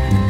Bye.